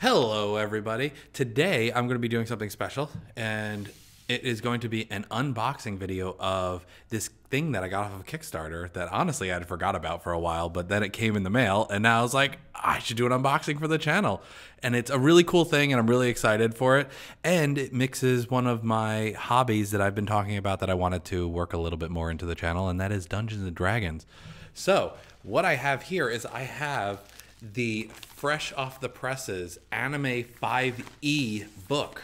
Hello, everybody. Today I'm going to be doing something special, and it is going to be an unboxing video of this thing that I got off of Kickstarter that honestly I had forgot about for a while, but then it came in the mail, and now I was like, I should do an unboxing for the channel. And it's a really cool thing, and I'm really excited for it. And it mixes one of my hobbies that I've been talking about that I wanted to work a little bit more into the channel, and that is Dungeons and Dragons. So, what I have here is I have the fresh off the presses Anime 5e book.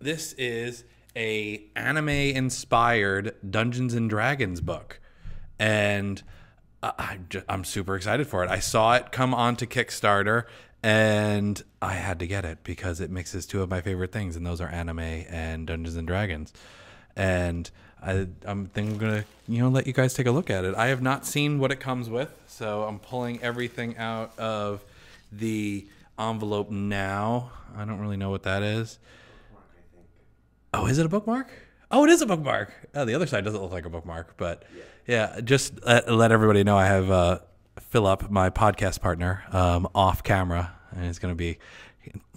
This is a anime inspired Dungeons and Dragons book. And I, am super excited for it. I saw it come onto Kickstarter and I had to get it because it mixes two of my favorite things, and those are anime and Dungeons and Dragons. And I, I'm I'm gonna you know let you guys take a look at it. I have not seen what it comes with, so I'm pulling everything out of the envelope now. I don't really know what that is. Oh, is it a bookmark? Oh, it is a bookmark. Oh, the other side doesn't look like a bookmark, but yeah, yeah just let, let, everybody know I have uh, Philip, my podcast partner, um, off camera, and he's going to be,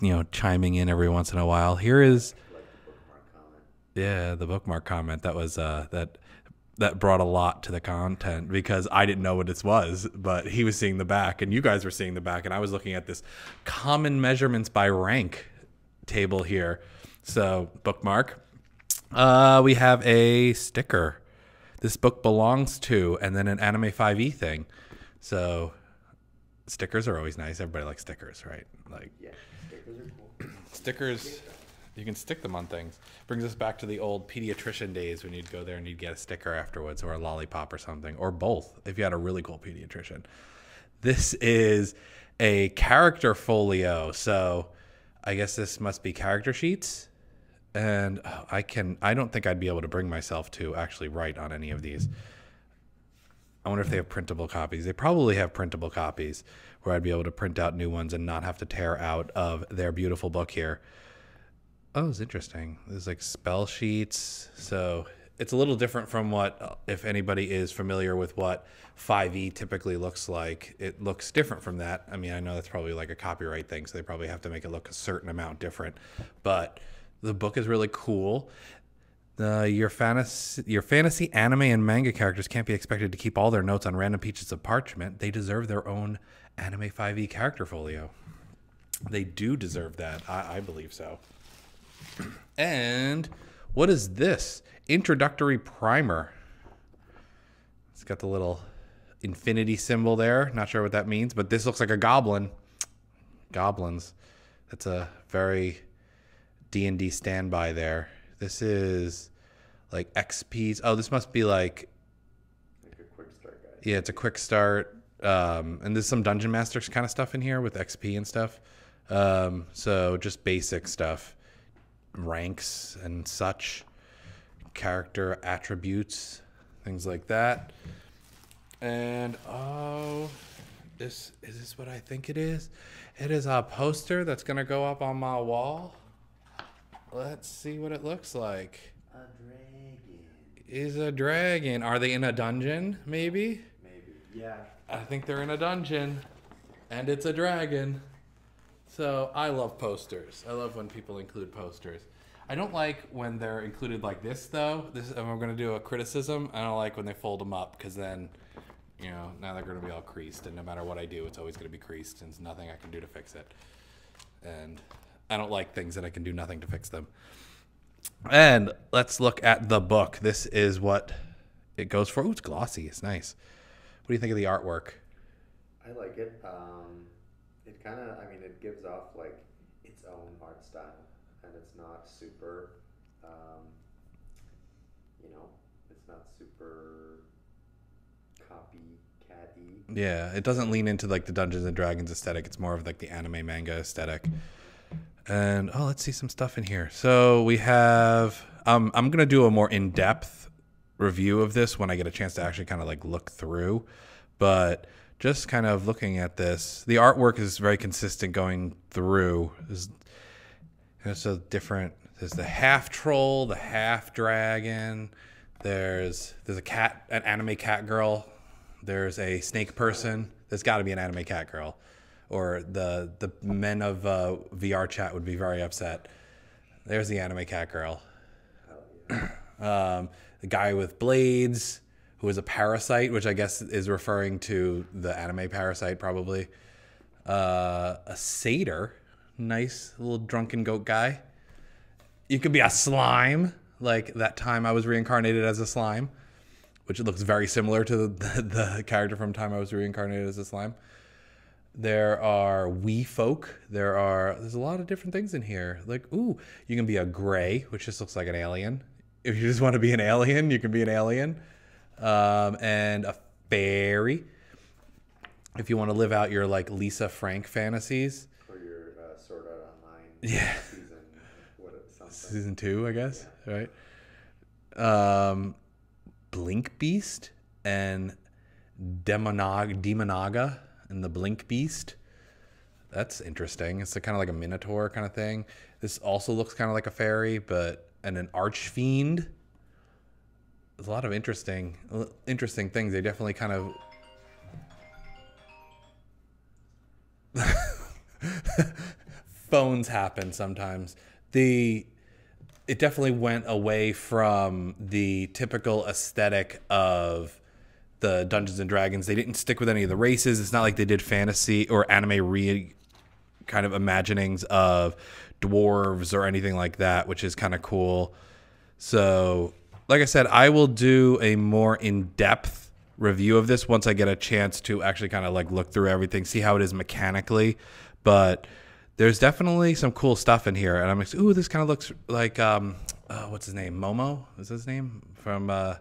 you know, chiming in every once in a while. Here is yeah, the bookmark comment that was uh, that that brought a lot to the content because I didn't know what this was, but he was seeing the back and you guys were seeing the back and I was looking at this common measurements by rank table here. So, bookmark. Uh, we have a sticker. This book belongs to and then an anime 5e thing. So, stickers are always nice. Everybody likes stickers, right? Like Yeah, stickers are cool. stickers you can stick them on things. Brings us back to the old pediatrician days when you'd go there and you'd get a sticker afterwards or a lollipop or something, or both if you had a really cool pediatrician. This is a character folio. So I guess this must be character sheets. And oh, I can, I don't think I'd be able to bring myself to actually write on any of these. I wonder if they have printable copies. They probably have printable copies where I'd be able to print out new ones and not have to tear out of their beautiful book here. Oh, it's interesting. There's like spell sheets. So it's a little different from what, if anybody is familiar with what 5e typically looks like, it looks different from that. I mean, I know that's probably like a copyright thing, so they probably have to make it look a certain amount different. But the book is really cool. Uh, your fantasy, your fantasy, anime, and manga characters can't be expected to keep all their notes on random pieces of parchment. They deserve their own anime 5e character folio. They do deserve that. I, I believe so. And what is this? Introductory primer. It's got the little infinity symbol there. Not sure what that means, but this looks like a goblin. Goblins. That's a very D&D standby there. This is like XP's. Oh, this must be like Like a quick start guide. yeah, it's a quick start. Um, and there's some Dungeon Masters kind of stuff in here with XP and stuff. Um, so just basic stuff ranks and such, character attributes, things like that. And oh, this is this what I think it is? It is a poster that's gonna go up on my wall. Let's see what it looks like. A dragon. Is a dragon. Are they in a dungeon? Maybe. Maybe. Yeah. I think they're in a dungeon, and it's a dragon. So I love posters. I love when people include posters. I don't like when they're included like this though. This I'm gonna do a criticism. I don't like when they fold them up because then, you know, now they're gonna be all creased, and no matter what I do, it's always gonna be creased, and there's nothing I can do to fix it. And I don't like things that I can do nothing to fix them. And let's look at the book. This is what it goes for. Ooh, it's glossy. It's nice. What do you think of the artwork? I like it. Um, it kind of, I mean, it gives off like its own art style, and it's not super, um, you know, it's not super copycat-y. Yeah, it doesn't lean into like the Dungeons and Dragons aesthetic. It's more of like the anime manga aesthetic. And oh, let's see some stuff in here. So we have. Um, I'm gonna do a more in-depth review of this when I get a chance to actually kind of like look through. But just kind of looking at this, the artwork is very consistent going through. There's, there's a different. There's the half troll, the half dragon. There's there's a cat, an anime cat girl. There's a snake person. There's got to be an anime cat girl, or the the men of uh, VR chat would be very upset. There's the anime cat girl. Um, the guy with blades, who is a parasite, which I guess is referring to the anime parasite, probably. Uh, a satyr, nice little drunken goat guy. You could be a slime, like that time I was reincarnated as a slime, which looks very similar to the, the, the character from time I was reincarnated as a slime. There are wee folk. There are there's a lot of different things in here. Like, ooh, you can be a gray, which just looks like an alien. If you just want to be an alien, you can be an alien. Um, and a fairy. If you want to live out your like Lisa Frank fantasies. Or your uh, Sword Art Online Yeah. season, what season two, I guess. Right. Um, Blink Beast and Demonog Demonaga and the Blink Beast. That's interesting. It's kind of like a minotaur kind of thing. This also looks kind of like a fairy, but and an archfiend. There's a lot of interesting, interesting things. They definitely kind of phones happen sometimes. The it definitely went away from the typical aesthetic of the Dungeons and Dragons. They didn't stick with any of the races. It's not like they did fantasy or anime re kind of imaginings of dwarves or anything like that, which is kind of cool. So, like I said, I will do a more in-depth review of this once I get a chance to actually kind of like look through everything, see how it is mechanically. But there's definitely some cool stuff in here, and I'm like, ooh, this kind of looks like um, uh, what's his name? Momo is his name from uh,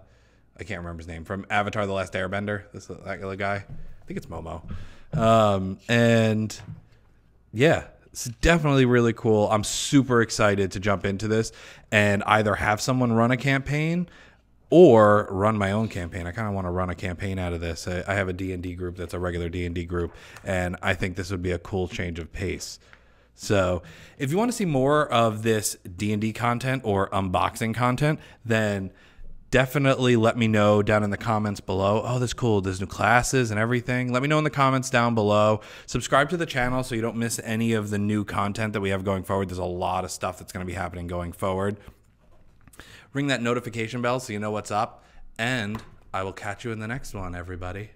I can't remember his name from Avatar: The Last Airbender. This that other guy, I think it's Momo, um, and yeah, it's definitely really cool. I'm super excited to jump into this and either have someone run a campaign or run my own campaign. I kind of want to run a campaign out of this. I, I have a D&D group that's a regular D&D group and I think this would be a cool change of pace. So, if you want to see more of this D&D content or unboxing content, then definitely let me know down in the comments below. Oh, that's cool. There's new classes and everything. Let me know in the comments down below. Subscribe to the channel so you don't miss any of the new content that we have going forward. There's a lot of stuff that's going to be happening going forward. Ring that notification bell so you know what's up. And I will catch you in the next one, everybody.